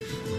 you